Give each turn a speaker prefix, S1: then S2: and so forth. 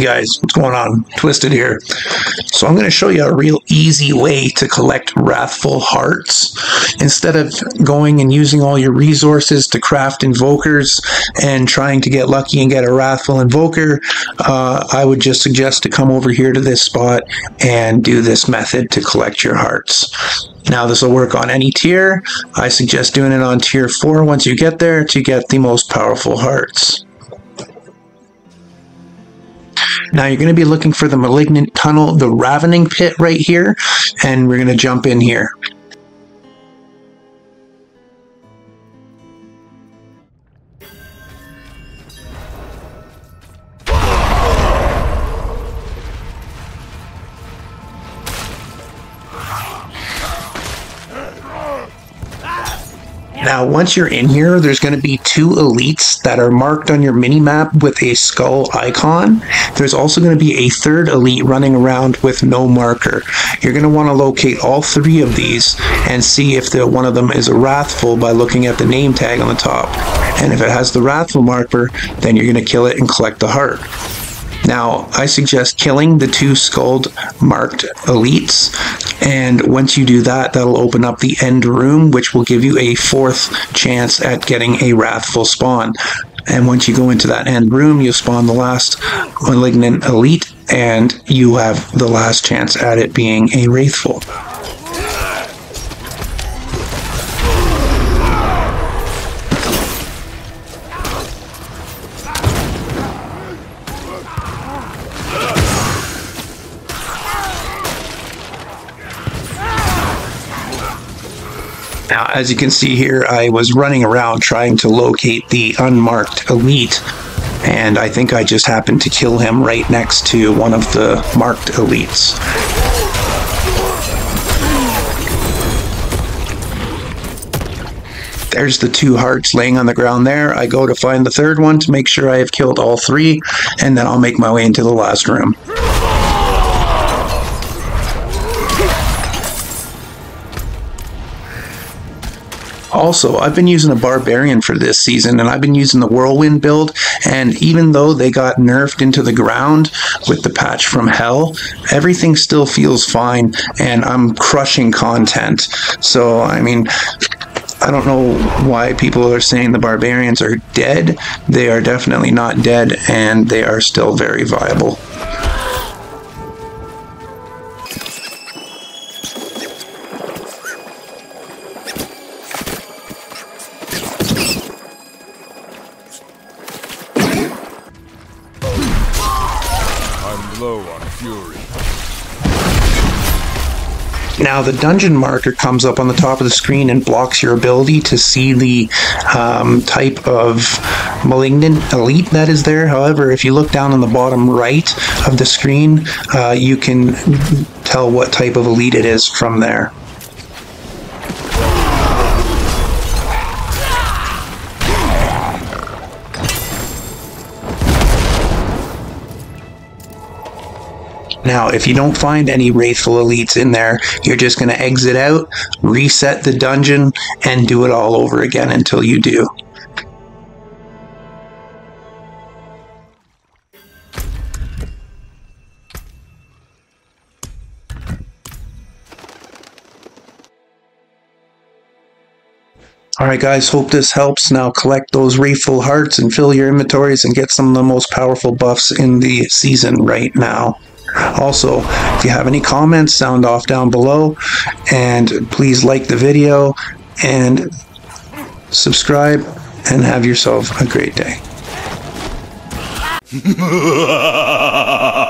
S1: guys, what's going on? Twisted here. So I'm going to show you a real easy way to collect Wrathful Hearts. Instead of going and using all your resources to craft Invokers and trying to get lucky and get a Wrathful Invoker, uh, I would just suggest to come over here to this spot and do this method to collect your hearts. Now this will work on any tier. I suggest doing it on tier 4 once you get there to get the most powerful hearts. Now you're going to be looking for the Malignant Tunnel, the Ravening Pit right here, and we're going to jump in here. Now, once you're in here, there's going to be two elites that are marked on your mini map with a skull icon. There's also going to be a third elite running around with no marker. You're going to want to locate all three of these and see if the, one of them is a Wrathful by looking at the name tag on the top. And if it has the Wrathful marker, then you're going to kill it and collect the heart. Now, I suggest killing the two skulled marked elites, and once you do that, that'll open up the end room, which will give you a fourth chance at getting a Wrathful spawn. And once you go into that end room, you spawn the last Malignant Elite, and you have the last chance at it being a Wrathful. Now, as you can see here, I was running around trying to locate the unmarked elite, and I think I just happened to kill him right next to one of the marked elites. There's the two hearts laying on the ground there. I go to find the third one to make sure I have killed all three, and then I'll make my way into the last room. Also, I've been using a Barbarian for this season, and I've been using the Whirlwind build, and even though they got nerfed into the ground with the patch from Hell, everything still feels fine, and I'm crushing content. So, I mean, I don't know why people are saying the barbarians are dead. They are definitely not dead, and they are still very viable.
S2: Low on fury.
S1: Now, the dungeon marker comes up on the top of the screen and blocks your ability to see the um, type of malignant elite that is there. However, if you look down on the bottom right of the screen, uh, you can tell what type of elite it is from there. Now, if you don't find any Wrathful Elites in there, you're just going to exit out, reset the dungeon, and do it all over again until you do. Alright guys, hope this helps. Now collect those Wrathful Hearts and fill your inventories and get some of the most powerful buffs in the season right now. Also, if you have any comments, sound off down below. And please like the video and subscribe and have yourself a great day.